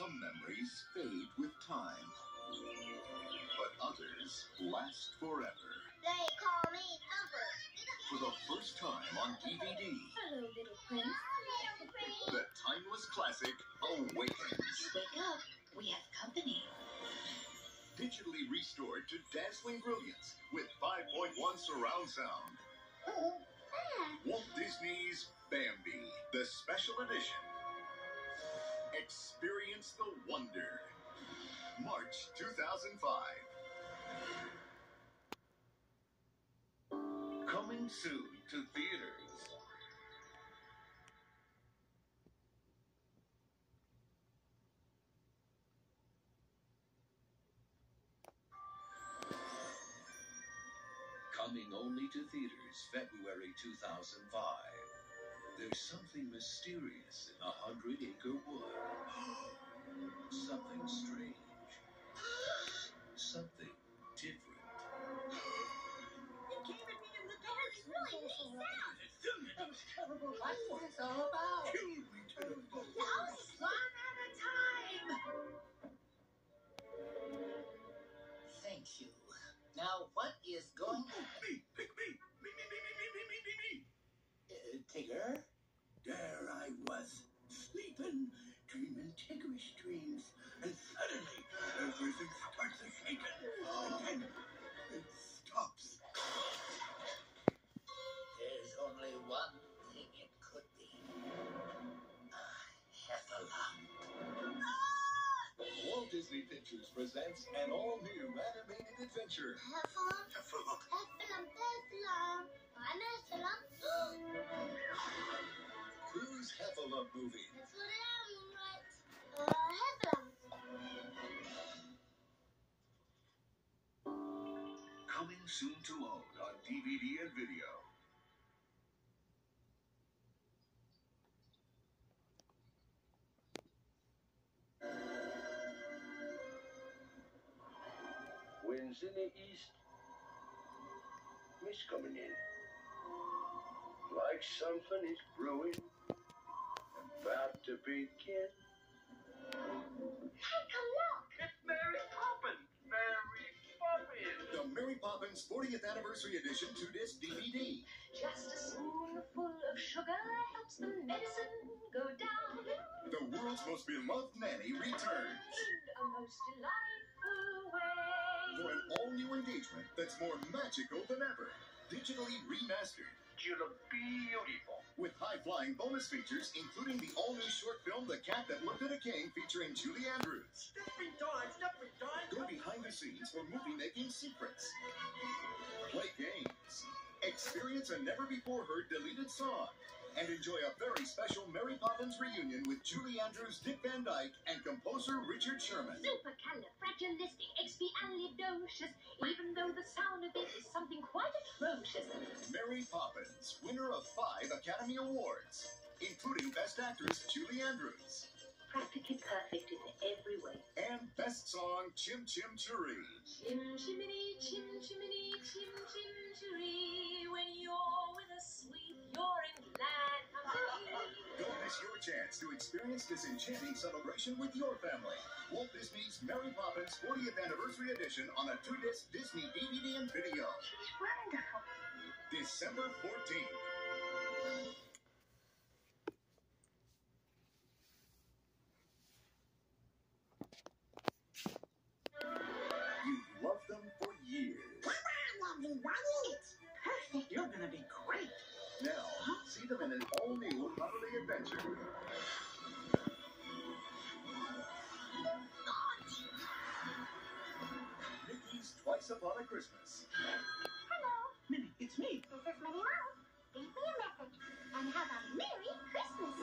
Some memories fade with time, but others last forever. They call me Thumper. For the first time on DVD, Hello, little prince. Little prince. the timeless classic awakens. Wake up. We have company. Digitally restored to dazzling brilliance with 5.1 surround sound. Ah, Walt Disney's Bambi, the special edition. Experience the wonder. March 2005. Coming soon to theaters. Coming only to theaters February 2005. There's something mysterious in a hundred acre wood. something strange. Something different. It came at me in the dark. It's really neat sound. That was terrible. That's what it's all about. Kill me, terrible. Yes, one at a time. Thank you. Now, what is going on? Me, pick me. Me, me, me, me, me, me, me, me. Uh, Tigger? There I was, sleeping, dreaming tiggerish dreams, and suddenly everything starts a shaking, and then it stops. There's only one thing it could be. A heffalump. Ah! Walt Disney Pictures presents an all-new animated adventure. Heffalump, Heffalump. heffalump, heffalump. I'm heffalump. Pooh's Heffalump movie? That's what I am, right? Uh. Coming soon to own on DVD and video. Winds in the east. Mist coming in. Like something is brewing. About to begin. Hey, come look. It's Mary Poppins! Mary Poppins! The Mary Poppins 40th Anniversary Edition 2-disc DVD. Just a spoonful of sugar helps the medicine go down The world's most beloved nanny returns. in a most delightful way. For an all-new engagement that's more magical than ever. Digitally remastered. You look beautiful. With high-flying bonus features, including the all-new short film The Cat That Looked at a King featuring Julie Andrews. Stepping time, stepping time. Go behind the scenes for movie-making secrets. Play games. Experience a never-before-heard deleted song. And enjoy a very special Mary Poppins reunion with Julie Andrews, Dick Van Dyke, and composer Richard Sherman. Supercalifragilisticexpialidocious, even though the sound of it is something quite atrocious. Mary Poppins, winner of five Academy Awards, including Best Actress Julie Andrews Practically perfect in every way. and Best Song Chim Chim Cheree. Chim chimney, chim chimney, chim chim chiree. When you're with a sweet, you're chance to experience this enchanting celebration with your family. Walt Disney's Mary Poppins 40th Anniversary Edition on a two-disc Disney DVD and video. She's wonderful. December 14th. Them in an all-new holiday adventure. Mickey's Twice Upon a Christmas. Hello. Minnie, it's me. This is Minnie Mouse. Leave me a message and have a Merry Christmas.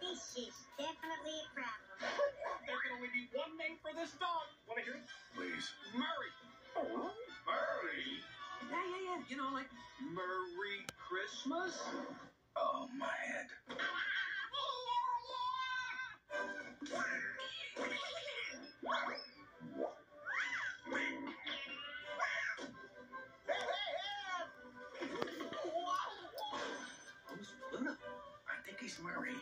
this is definitely a problem. There can only be one name for this dog. Wanna hear it? Please. Murray. You know, like Merry Christmas? Oh, my head. Who's Luna? I think he's Murray.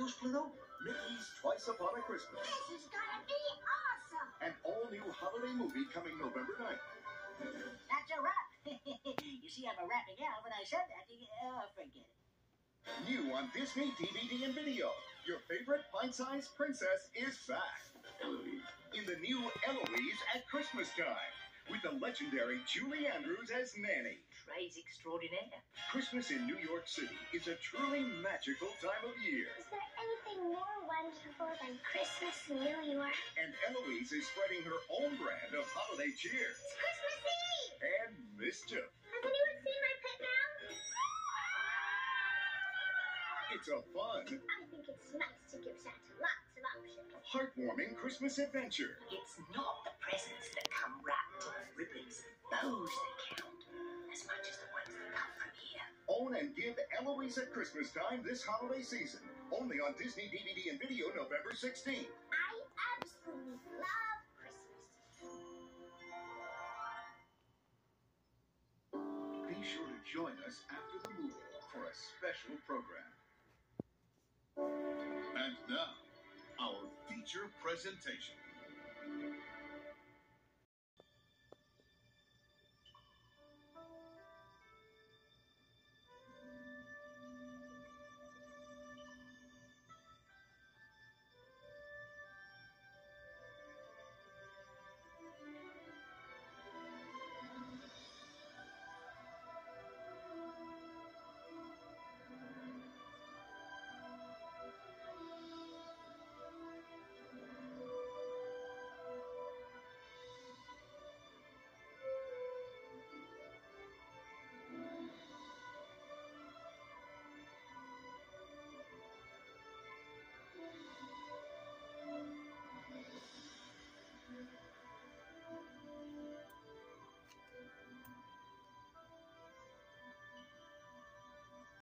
you split up? Mickey's Twice Upon a Christmas. This is gonna be awesome. An all-new holiday movie coming November 9th. See, I'm a rapping out. When I said that, you, uh, forget it. New on Disney DVD and video. Your favorite pint-sized princess is back. Eloise. In the new Eloise at Christmas time. With the legendary Julie Andrews as Nanny. Très extraordinaire. Christmas in New York City is a truly magical time of year. Is there anything more wonderful than Christmas in New York? And Eloise is spreading her own brand of holiday cheer It's Christmas Eve. and mischief. It's a fun, I think it's nice to give Santa lots of options. heartwarming Christmas adventure. It's not the presents that come wrapped in ribbons and bows that count, as much as the ones that come from here. Own and give Eloise at Christmas time this holiday season. Only on Disney DVD and video November 16th. I absolutely love Christmas. Be sure to join us after the movie for a special program. Feature presentation.